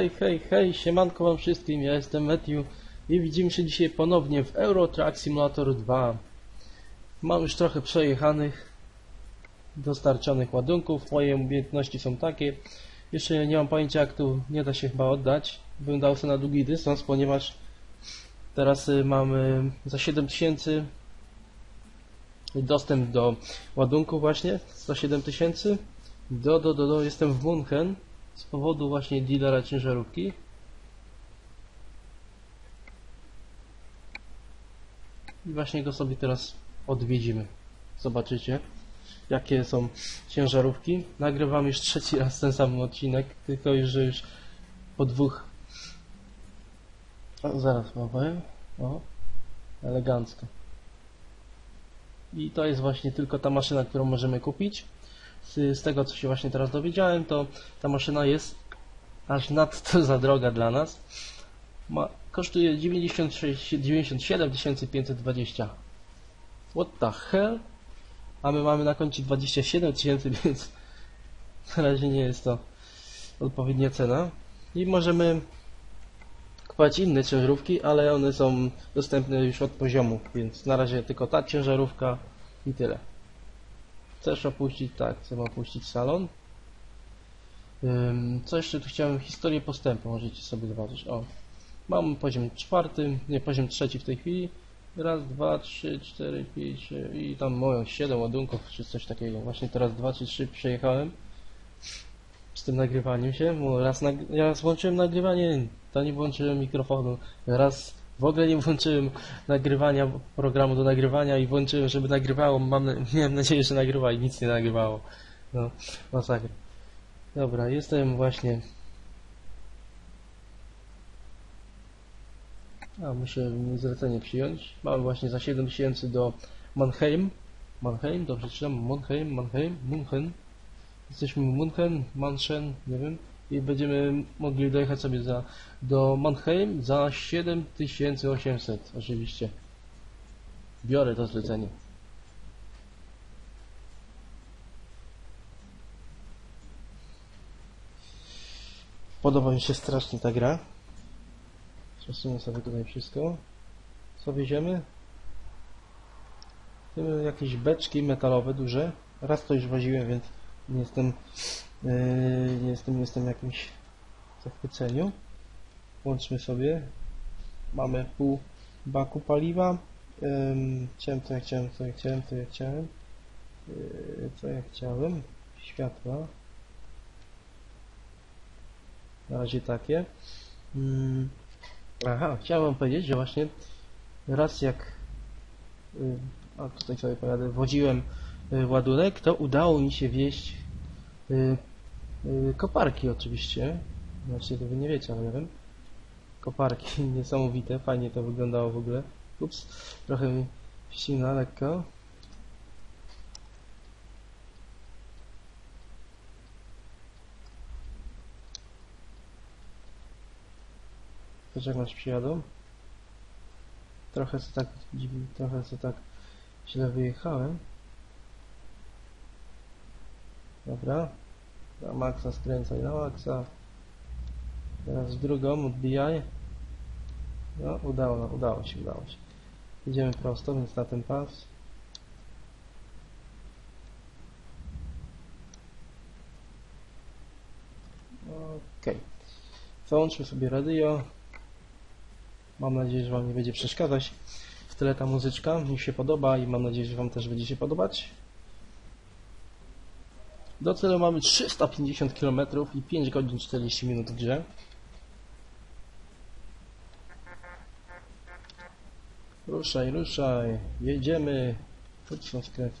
Hej, hej, hej, siemanko wam wszystkim, ja jestem Matthew i widzimy się dzisiaj ponownie w Euro Truck Simulator 2. Mam już trochę przejechanych, dostarczonych ładunków, moje umiejętności są takie. Jeszcze nie mam pojęcia jak tu nie da się chyba oddać. Bym dał sobie na długi dystans, ponieważ teraz y, mamy za 7000 dostęp do ładunku właśnie, 107 tysięcy. Do, do, do, do, jestem w Munchen z powodu właśnie dealera ciężarówki. I właśnie go sobie teraz odwiedzimy. Zobaczycie, jakie są ciężarówki. Nagrywam już trzeci raz ten sam odcinek, tylko że już po dwóch... O, zaraz powiem. O, elegancko. I to jest właśnie tylko ta maszyna, którą możemy kupić. Z, z tego, co się właśnie teraz dowiedziałem, to ta maszyna jest aż nadto za droga dla nas. Ma, kosztuje 96, 97 520. What the hell? A my mamy na koncie 27 tysięcy, więc na razie nie jest to odpowiednia cena. I możemy kupować inne ciężarówki, ale one są dostępne już od poziomu, więc na razie tylko ta ciężarówka i tyle. Chcesz opuścić? Tak, chcę opuścić salon. Co jeszcze tu chciałem? Historię postępu możecie sobie zobaczyć. O, mam poziom czwarty, nie, poziom trzeci w tej chwili. Raz, dwa, trzy, cztery, pięć i tam moją siedem ładunków, czy coś takiego. Właśnie teraz dwa czy trzy przejechałem z tym nagrywaniem się. Raz, nag raz włączyłem nagrywanie, to nie włączyłem mikrofonu. Raz w ogóle nie włączyłem nagrywania programu do nagrywania i włączyłem, żeby nagrywało. Mam, miałem nadzieję, że nagrywa i nic nie nagrywało. No, masakra. Dobra, jestem właśnie. A, muszę zlecenie przyjąć. Mamy właśnie za 7000 do Mannheim. Mannheim, dobrze czytam? Mannheim, Mannheim, Munchen. Jesteśmy w Munchen, Manchen, nie wiem. I będziemy mogli dojechać sobie za, do Mannheim za 7800 oczywiście. Biorę to zlecenie. Podoba mi się strasznie ta gra. Przesunę sobie tutaj wszystko. Co wieziemy? Jakieś beczki metalowe duże. Raz to już woziłem, więc nie jestem, yy, jestem, jestem jakimś zachwyceniu. Włączmy sobie. Mamy pół baku paliwa. Chciałem to, jak chciałem, co ja chciałem, to ja chciałem. Yy, co ja chciałem? Światła. Na razie takie. Aha, chciałem powiedzieć, że właśnie raz jak y, a tutaj sobie pojadę, wodziłem ładunek, to udało mi się wieść koparki oczywiście. Znaczy to wy nie wiecie, ale ja wiem. Koparki niesamowite, fajnie to wyglądało w ogóle. Ups, trochę mi ścina lekko. Poczekam aż przyjadą. Trochę co tak dziwnie, trochę co tak źle wyjechałem. Dobra. Na maksa skręcaj, na maksa. Teraz w drugą odbijaj. No, udało, no, udało się, udało się. Idziemy prosto, więc na ten pas. Okej. Załączmy sobie radio. Mam nadzieję, że Wam nie będzie przeszkadzać w tyle ta muzyczka. Mi się podoba i mam nadzieję, że Wam też będzie się podobać. Do celu mamy 350 km i 5 godzin 40 minut w grze. Ruszaj, ruszaj, jedziemy. Chodź na skręcę.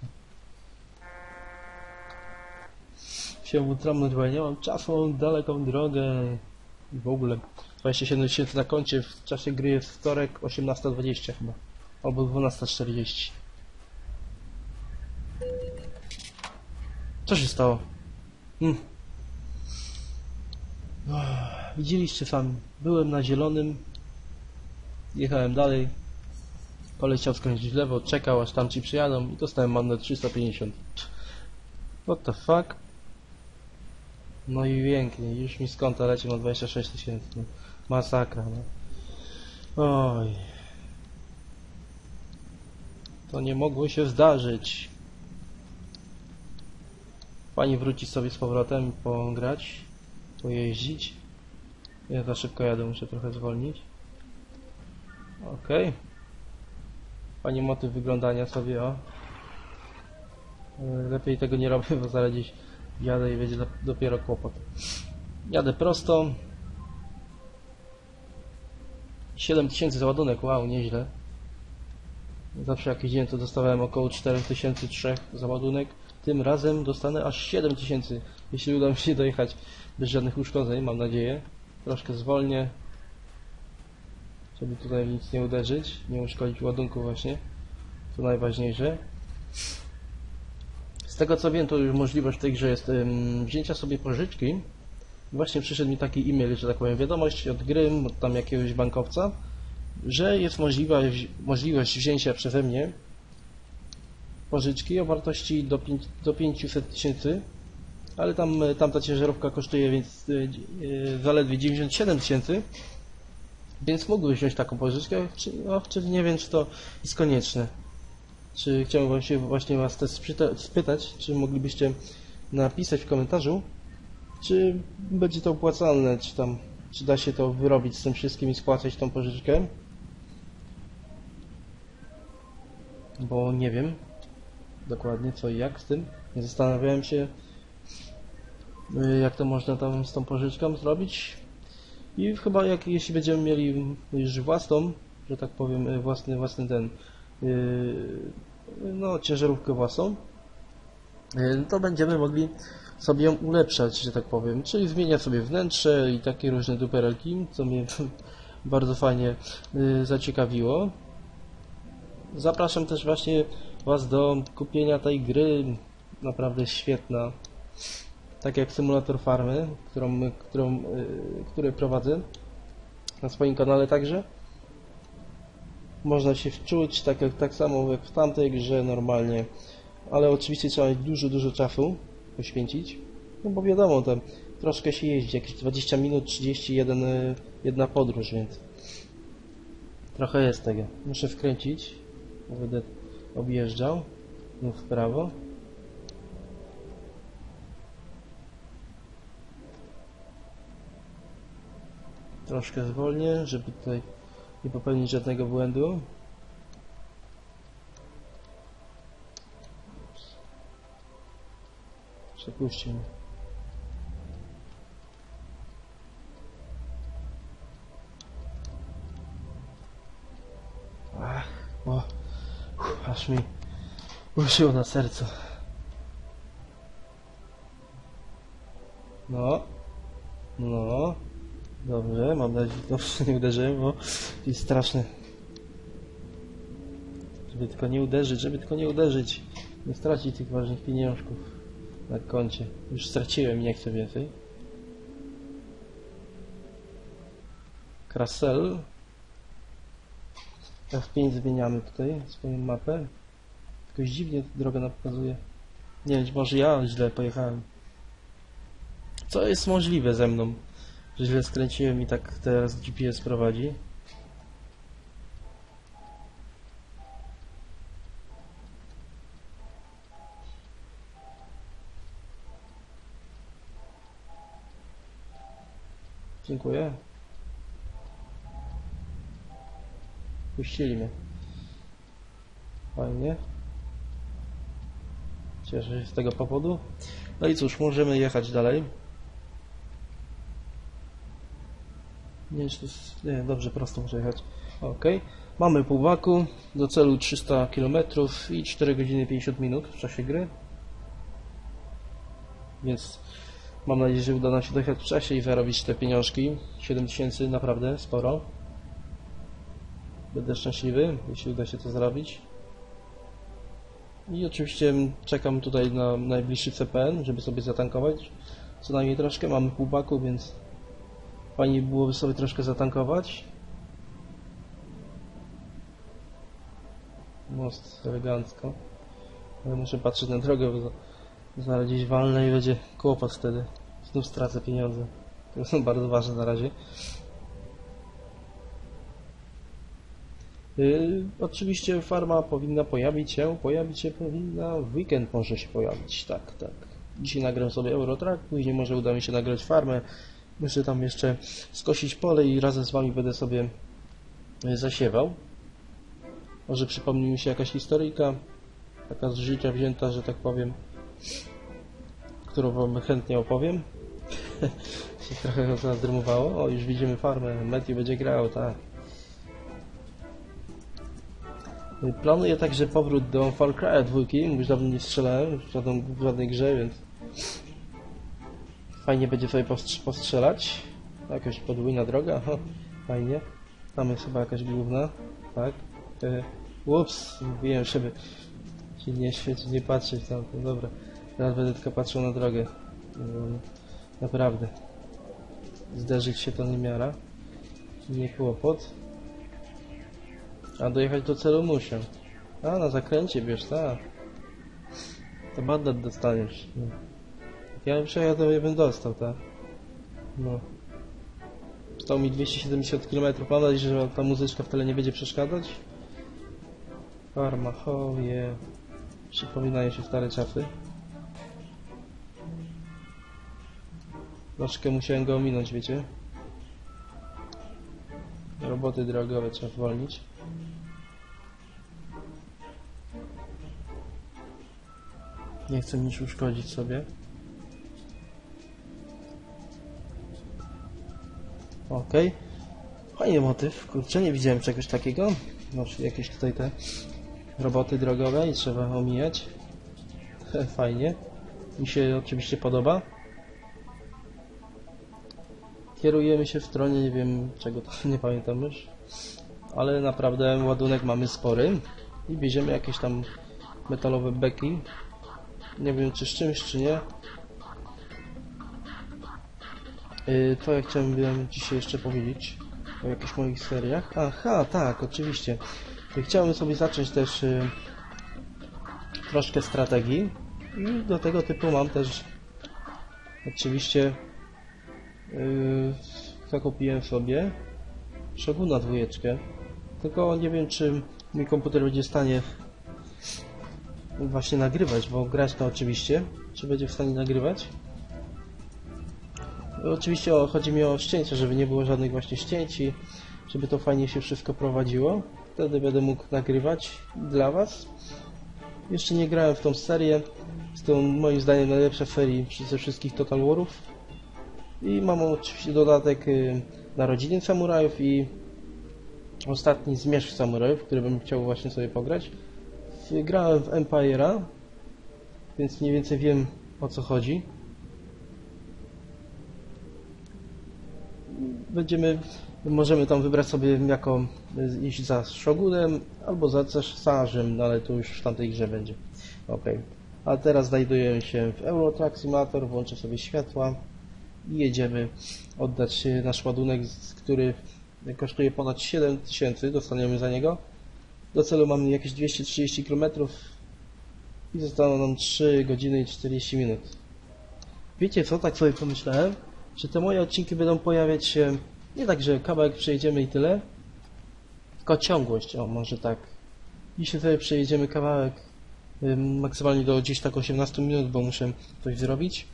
Się utrąbnąć, bo ja nie mam czasu, daleką drogę. I w ogóle 27 tysięcy na koncie, w czasie gry jest wtorek 18.20 chyba. Albo 12.40. Co się stało? Hmm. Widzieliście sami. Byłem na zielonym. Jechałem dalej. Koleś chciał skręcić w lewo, czekał aż tamci przyjadą i dostałem mandat 350. What the fuck? No i pięknie, już mi konta leci ma 26 tysięcy. No. Masakra, no. Oj. To nie mogło się zdarzyć. Pani wróci sobie z powrotem pograć, pojeździć. Ja za szybko jadę, muszę trochę zwolnić. Okej. Pani motyw wyglądania sobie, o. E, Lepiej tego nie robię, bo zaraz gdzieś jadę i będzie dop- dopiero kłopot. Jadę prosto. 7000 za ładunek, wow, nieźle. Zawsze jak jeździłem to dostawałem około 4003 za ładunek. Tym razem dostanę aż 7000, jeśli uda mi się dojechać bez żadnych uszkodzeń, mam nadzieję. Troszkę zwolnię, żeby tutaj nic nie uderzyć, nie uszkodzić ładunku właśnie. To najważniejsze. Z tego co wiem, to już możliwość w tej grze jest wzięcia sobie pożyczki. Właśnie przyszedł mi taki e-mail, że tak powiem, wiadomość od gry, od tam jakiegoś bankowca, że jest możliwa, możliwość wzięcia przeze mnie pożyczki o wartości do, pięć- do 500 tysięcy, ale tam e, tamta ciężarówka kosztuje więc e, e, zaledwie 97 tysięcy, więc mógłbym wziąć taką pożyczkę, czy, no, czy nie wiem, czy to jest konieczne. Czy chciałbym się właśnie Was też spyta- spytać, czy moglibyście napisać w komentarzu, czy będzie to opłacalne, czy tam, czy da się to wyrobić z tym wszystkim i spłacać tą pożyczkę? Bo nie wiem dokładnie co i jak z tym. Nie zastanawiałem się, y, jak to można tam z tą pożyczką zrobić. I chyba jak, jeśli będziemy mieli już własną, że tak powiem, y, własny, własny ten, y, no ciężarówkę własną, to będziemy mogli sobie ją ulepszać, że tak powiem, czyli zmieniać sobie wnętrze i takie różne duperelki, co mnie bardzo fajnie zaciekawiło. Zapraszam też właśnie Was do kupienia tej gry, naprawdę świetna, tak jak symulator farmy, którą, którą, y, który prowadzę na swoim kanale także. Można się wczuć, tak, jak, tak samo jak w tamtej grze normalnie, ale oczywiście trzeba mieć dużo, dużo czasu poświęcić, no bo wiadomo, tam troszkę się jeździ, jakieś 20 minut, 31 y, jedna podróż, więc trochę jest tego. Muszę wkręcić, będę objeżdżał, no w prawo. Troszkę zwolnię, żeby tutaj nie popełnić żadnego błędu. Przepuśćcie mi ruszyło na sercu. No, no, dobrze, mam nadzieję, że dobrze nie uderzyłem, bo jest straszne. Żeby tylko nie uderzyć, żeby tylko nie uderzyć, nie stracić tych ważnych pieniążków na koncie. Już straciłem i nie chcę więcej. Krasel. F5 zmieniamy tutaj swoją mapę. Tylko dziwnie droga nam pokazuje. Nie wiem, może ja źle pojechałem. Co jest możliwe ze mną, że źle skręciłem i tak teraz GPS prowadzi. Dziękuję. Puścili mnie. Fajnie. Cieszę się z tego powodu. No i cóż, możemy jechać dalej. Nie, nie dobrze, prosto muszę jechać. Ok. Mamy pół baku, do celu 300 km i 4 godziny 50 minut w czasie gry. Więc mam nadzieję, że uda nam się dojechać w czasie i zarobić te pieniążki. 7000 naprawdę sporo. Będę szczęśliwy, jeśli uda się to zrobić. I oczywiście czekam tutaj na najbliższy CPN, żeby sobie zatankować. Co najmniej troszkę, mamy pół baku, więc fajnie byłoby sobie troszkę zatankować. Most elegancko. Ale muszę patrzeć na drogę, bo za- zaraz gdzieś walnę i będzie kłopot wtedy Znów stracę pieniądze. To są bardzo ważne na razie. Oczywiście farma powinna pojawić się, pojawić się powinna, w weekend może się pojawić, tak, tak. Dzisiaj nagram sobie Eurotrack, później może uda mi się nagrać farmę, muszę tam jeszcze skosić pole i razem z Wami będę sobie yy, zasiewał. Może przypomni mi się jakaś historyjka, taka z życia wzięta, że tak powiem, którą Wam chętnie opowiem. się trochę zadrymowało. O, już widzimy farmę, Matthew będzie grał, tak. Planuję także powrót do Far Cry'a dwójki, już dawno nie strzelałem w, żadną, w żadnej grze, więc fajnie będzie sobie postrz- postrzelać. Jakaś podwójna droga, fajnie. Tam jest chyba jakaś główna, tak. E, Ups, mówiłem, żeby się nie świecić, nie patrzeć tam, no dobra. Teraz będę tylko patrzył na drogę. Mm, Naprawdę. Zderzyć się to nie miara. Nie kłopot. A dojechać do celu muszę. A, na zakręcie wiesz, tak. To mandat dostaniesz. Ja bym przejechał, to bym dostał, tak. No. Stał mi 270 km. Mam nadzieję, że ta muzyczka w tyle nie będzie przeszkadzać. Farmachowie. Przypominają się stare czasy. Troszkę musiałem go ominąć, wiecie. Roboty drogowe trzeba zwolnić. Nie chcę nic uszkodzić sobie. Okej. Fajny motyw. Kurczę, nie widziałem czegoś takiego. Czyli jakieś tutaj te roboty drogowe i trzeba omijać. Fajnie. Mi się oczywiście podoba. Kierujemy się w stronie, nie wiem czego to, nie pamiętam już. Ale naprawdę ładunek mamy spory. I bierzemy jakieś tam metalowe beki. Nie wiem czy z czymś, czy nie. Yy, To ja chciałem dzisiaj jeszcze powiedzieć o jakichś moich seriach. Aha, tak, oczywiście. Yy, Chciałem sobie zacząć też yy, troszkę strategii i do tego typu mam też oczywiście yy, zakupiłem sobie Shoguna dwójeczkę. Tylko nie wiem czy mój komputer będzie w stanie właśnie nagrywać, bo grać to oczywiście. Czy będzie w stanie nagrywać? Oczywiście chodzi mi o ścięcia, żeby nie było żadnych właśnie ścięć i żeby to fajnie się wszystko prowadziło. Wtedy będę mógł nagrywać dla Was. Jeszcze nie grałem w tą serię. Jest to moim zdaniem najlepsza serii ze wszystkich Total Warów. I mam oczywiście dodatek y, Narodziny Samurajów i ostatni Zmierzch Samurajów, który bym chciał właśnie sobie pograć. Grałem w Empire'a, więc mniej więcej wiem o co chodzi. Będziemy, możemy tam wybrać sobie jako iść za Shogunem albo za cesarzem, no ale to już w tamtej grze będzie. Ok. A teraz znajdujemy się w Euro Truck Simulator, włączę sobie światła i jedziemy oddać nasz ładunek, który kosztuje ponad 7000, dostaniemy za niego. Do celu mamy jakieś 230 km i zostało nam 3 godziny i 40 minut. Wiecie co, tak sobie pomyślałem, że te moje odcinki będą pojawiać się nie tak, że kawałek przejedziemy i tyle, tylko ciągłość, o może tak. Dzisiaj sobie przejedziemy kawałek ym, maksymalnie do gdzieś tak 18 minut, bo muszę coś zrobić.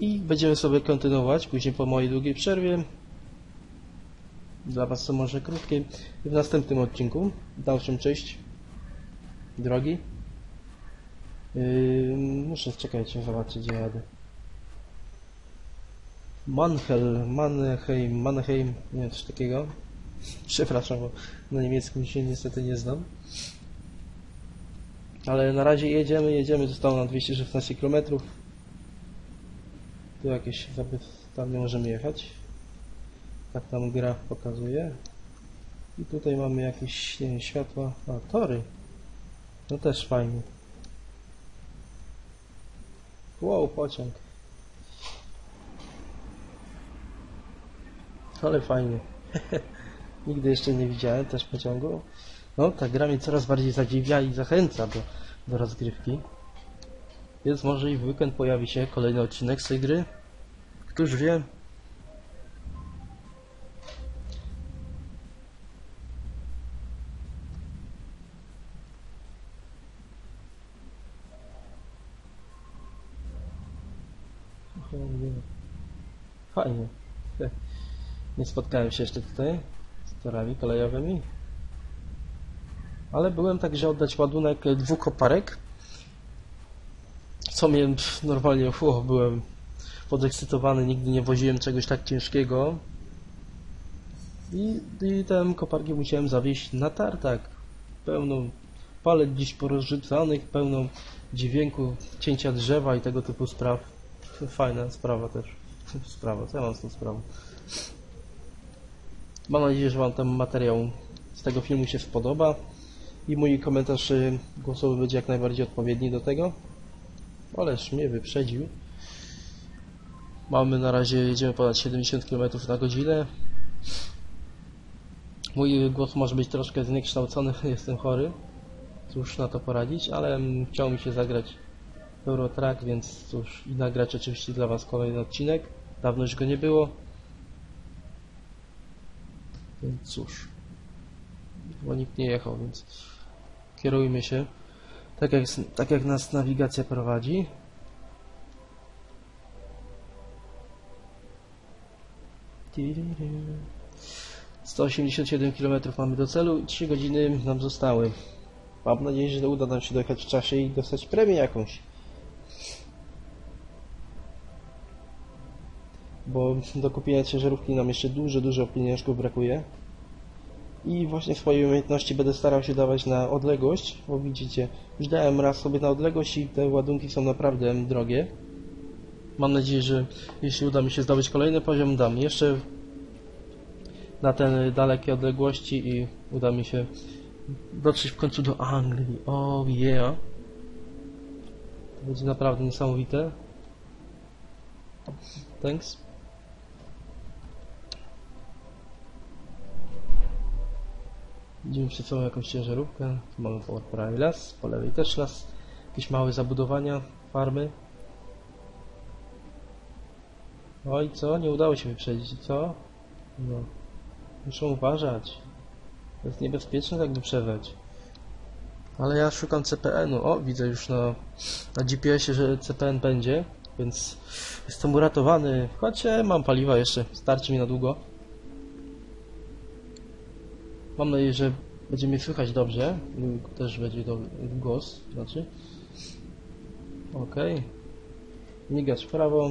I będziemy sobie kontynuować później po mojej długiej przerwie. Dla Was to może krótkiej. W następnym odcinku, w dalszym część drogi. Yy, muszę czekajcie, zobaczyć gdzie jadę. Manhel, Mannheim, Mannheim, nie wiem, coś takiego. Przepraszam, bo na niemieckim się niestety nie znam. Ale na razie jedziemy, jedziemy, zostało nam 216 km. Tu jakieś zapyt, tam nie możemy jechać. Tak tam gra pokazuje. I tutaj mamy jakieś nie światła. A, tory. No też fajnie. Wow, pociąg. Ale fajnie. Nigdy jeszcze nie widziałem też pociągu. No, ta gra mnie coraz bardziej zadziwia i zachęca do, do rozgrywki. Więc może i w weekend pojawi się kolejny odcinek z tej gry. Któż wie? Fajnie. Nie spotkałem się jeszcze tutaj z torami kolejowymi. Ale byłem tak, że oddać ładunek dwóch koparek. Co mnie normalnie, fu, byłem podekscytowany, nigdy nie woziłem czegoś tak ciężkiego. I, i koparki musiałem zawieźć na tartak. Pełną palet dziś porozrzucanych, pełną dźwięku cięcia drzewa i tego typu spraw. Fajna sprawa też. Sprawa, co ja mam z tą sprawą? Mam nadzieję, że Wam ten materiał z tego filmu się spodoba i mój komentarz y, głosowy będzie jak najbardziej odpowiedni do tego. Ależ mnie wyprzedził. Mamy na razie, jedziemy ponad 70 km na godzinę. Mój głos może być troszkę zniekształcony, jestem chory. Cóż na to poradzić, ale mm, chciało mi się zagrać Eurotrack, więc cóż, i nagrać oczywiście dla Was kolejny odcinek. Dawno już go nie było. Więc cóż, bo nikt nie jechał, więc kierujmy się tak jak, tak jak nas nawigacja prowadzi. Tiriru. 187 km mamy do celu i 3 godziny nam zostały. Mam nadzieję, że uda nam się dojechać w czasie i dostać premię jakąś. Bo do kupienia ciężarówki nam jeszcze dużo, dużo pieniążków brakuje. I właśnie swoje umiejętności będę starał się dawać na odległość, bo widzicie, już dałem raz sobie na odległość i te ładunki są naprawdę drogie. Mam nadzieję, że jeśli uda mi się zdobyć kolejny poziom, dam jeszcze na te dalekie odległości i uda mi się dotrzeć w końcu do Anglii. Oh yeah! To będzie naprawdę niesamowite. Thanks. Widzimy przed sobą jakąś ciężarówkę. Tu mamy po prawej las, po lewej też las. Jakieś małe zabudowania, farmy. Oj, co? Nie udało się wyprzedzić, co? No. Muszę uważać. To jest niebezpieczne tak wyprzedzać. Ale ja szukam CPN-u. O, widzę już na, na GPS-ie, że CPN będzie, więc jestem uratowany. Choć e, mam paliwa jeszcze, starczy mi na długo. Mam nadzieję, że będzie mnie słychać dobrze. Też będzie do, głos, znaczy. Ok. Migacz w prawo.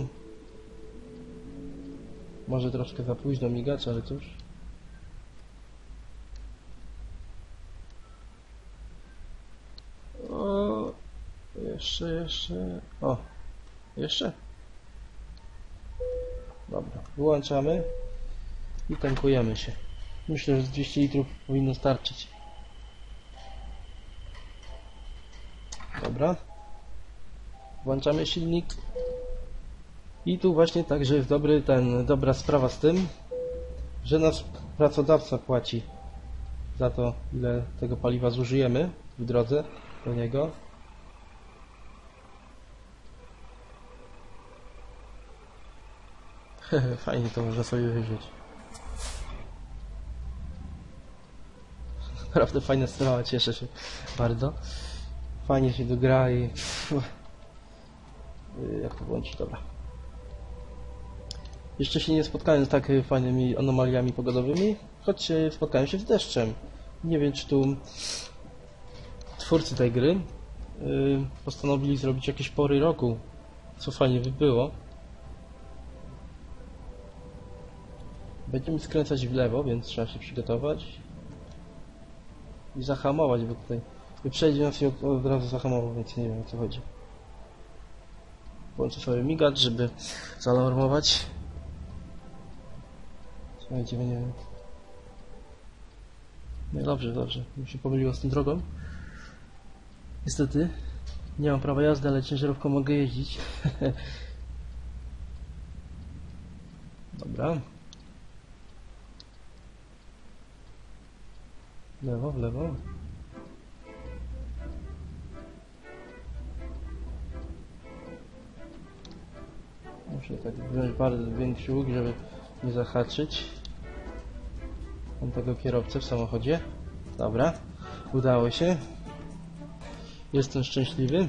Może troszkę za późno migacz, ale cóż. O, jeszcze, jeszcze. O, jeszcze. Dobra, wyłączamy i tankujemy się. Myślę, że z 200 litrów powinno starczyć. Dobra. Włączamy silnik. I tu właśnie także jest dobry ten, dobra sprawa z tym, że nas pracodawca płaci za to, ile tego paliwa zużyjemy w drodze do niego. Fajnie to można sobie wyżyć. Naprawdę fajna sprawa, cieszę się bardzo. Fajnie się dogra i... Jak to włączyć? Dobra. Jeszcze się nie spotkałem z tak fajnymi anomaliami pogodowymi, choć spotkałem się z deszczem. Nie wiem, czy tu twórcy tej gry yy, postanowili zrobić jakieś pory roku, co fajnie by było. Będziemy skręcać w lewo, więc trzeba się przygotować i zahamować, bo tutaj wyprzedził nas i od, razu zahamował, więc nie wiem o co chodzi. Włączę sobie migacz, żeby zaalarmować. Słuchajcie, nie wiem. No dobrze, dobrze. Mi się pomyliło z tą drogą. Niestety nie mam prawa jazdy, ale ciężarówką mogę jeździć. Dobra. Lewo, w lewo. Muszę tak wziąć bardzo większy łuk, żeby nie zahaczyć. Tego kierowcę w samochodzie. Dobra, udało się. Jestem szczęśliwy.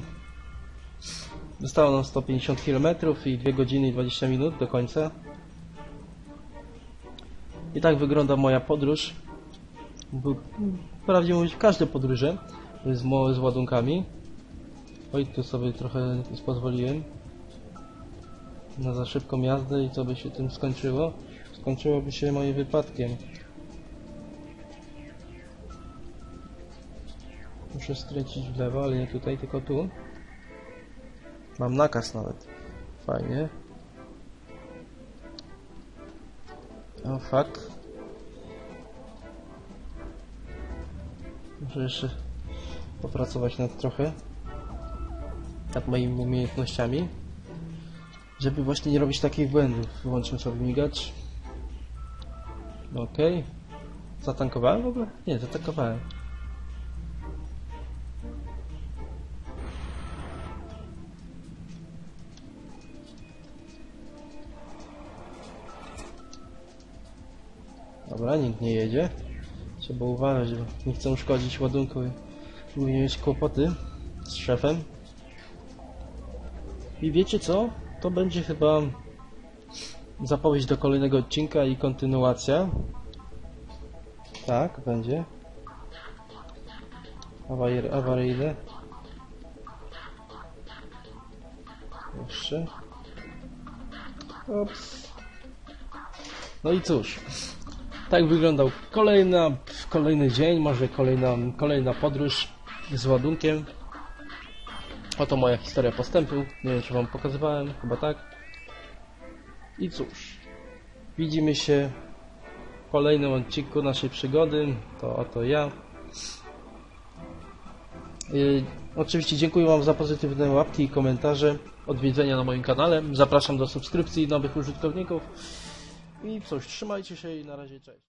Zostało nam 150 km i 2 godziny i 20 minut do końca. I tak wygląda moja podróż. Bo, wprawdzie mówić, każde podróże z, z ładunkami. Oj, tu sobie trochę pozwoliłem na za szybką jazdę i co by się tym skończyło? Skończyłoby się moim wypadkiem. Muszę skręcić w lewo, ale nie tutaj, tylko tu. Mam nakaz nawet. Fajnie. O fuck. Muszę jeszcze popracować nad trochę. Nad moimi umiejętnościami. Żeby właśnie nie robić takich błędów. Wyłączmy sobie migacz. Okej. Zatankowałem w ogóle? Nie, zatankowałem. Dobra, nikt nie jedzie. Trzeba uważać, bo nie chcę uszkodzić ładunku i później mieć kłopoty z szefem. I wiecie co? To będzie chyba zapowiedź do kolejnego odcinka i kontynuacja. Tak, będzie. Awary- Awaryjne. Jeszcze. Ops. No i cóż. Tak wyglądał kolejna, kolejny dzień, może kolejna, kolejna podróż z ładunkiem. Oto moja historia postępu. Nie wiem, czy Wam pokazywałem, chyba tak. I cóż, widzimy się w kolejnym odcinku naszej przygody. To oto ja. Yy, oczywiście dziękuję Wam za pozytywne łapki i komentarze, odwiedzenia na moim kanale. Zapraszam do subskrypcji nowych użytkowników. I cóż, trzymajcie się i na razie cześć.